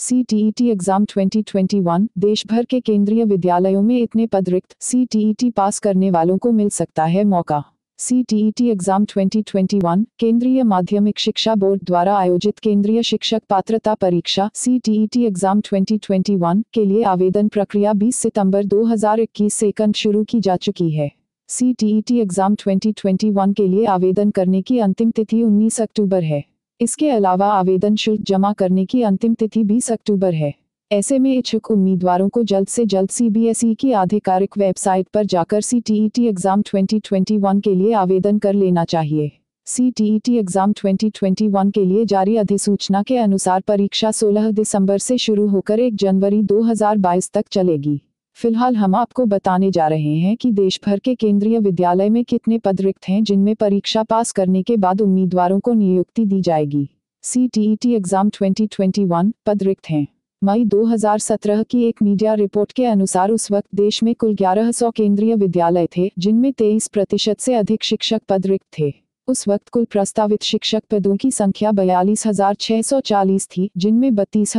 CTET exam 2021 देश भर के केंद्रीय विद्यालयों में इतने पद रिक्त सी पास करने वालों को मिल सकता है मौका। CTET एग्ज़ाम 2021 केंद्रीय माध्यमिक शिक्षा बोर्ड द्वारा आयोजित केंद्रीय शिक्षक पात्रता परीक्षा CTET एग्ज़ाम 2021 के लिए आवेदन प्रक्रिया 20 सितंबर 2021 से कन शुरू की जा चुकी है। CTET एग्ज़ाम 2021 के लिए आवेदन करने की अंतिम तिथि 19 अक्टूबर है। इसके अलावा आवेदन शुल्क जमा करने की अंतिम तिथि 20 अक्टूबर है। ऐसे में इच्छुक उम्मीदवारों को जल्द से जल्द सीबीएसई की आधिकारिक वेबसाइट पर जाकर सी एग्ज़ाम 2021 के लिए आवेदन कर लेना चाहिए। सी एग्ज़ाम 2021 के लिए जारी अधिसूचना के अनुसार परीक्षा 16 दिसंबर से शुरू होकर 1 जनवरी 2022 तक चलेगी। फ़िलहाल हम आपको बताने जा रहे हैं कि देश भर के केंद्रीय विद्यालय में कितने पद रिक्त हैं, जिनमें परीक्षा पास करने के बाद उम्मीदवारों को नियुक्ति दी जाएगी। सी टी टी एग्ज़ाम 2021 पद रिक्त हैं। मई 2017 की एक मीडिया रिपोर्ट के अनुसार उस वक्त देश में कुल 1100 केंद्रीय विद्यालय थे, जिनमें 23 प्रतिशत से अधिक शिक्षक पद रिक्त थे। उस वक्त कुल प्रस्तावित शिक्षक पदों की संख्या बयालीस थी, जिनमें बत्तीस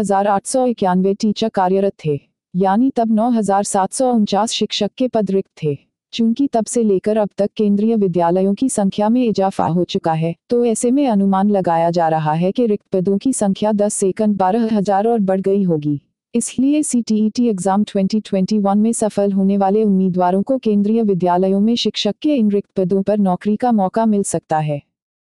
टीचर कार्यरत थे। यानी तब नौ हज़ार सात सौ उनचास शिक्षक के पद रिक्त थे। चूँकि तब से लेकर अब तक केंद्रीय विद्यालयों की संख्या में इजाफा हो चुका है तो ऐसे में अनुमान लगाया जा रहा है कि रिक्त पदों की संख्या 10 सेकंड बारह हज़ार और बढ़ गई होगी। इसलिए सी एग्ज़ाम 2021 में सफल होने वाले उम्मीदवारों को केंद्रीय विद्यालयों में शिक्षक के इन रिक्त पदों पर नौकरी का मौका मिल सकता है।